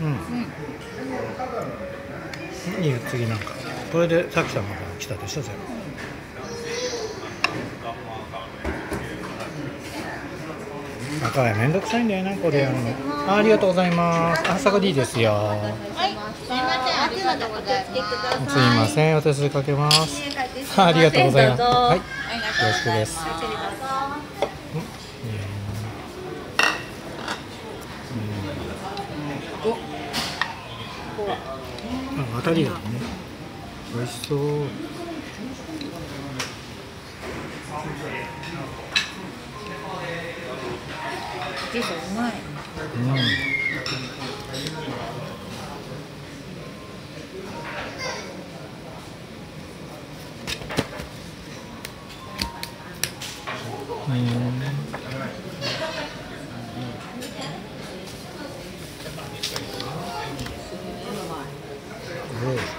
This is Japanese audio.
うん、いいよ次なんか。これでさきさんまで来たでしょ全部。赤いめんどくさいんだよなこれやるの。あありがとうございます。あそこでいいですよ。はい、すいません、お手数かけます。ありがとうございます。はい。よろしくですあ当たりだね美味しそうジェイソンうまい。うんうんすごい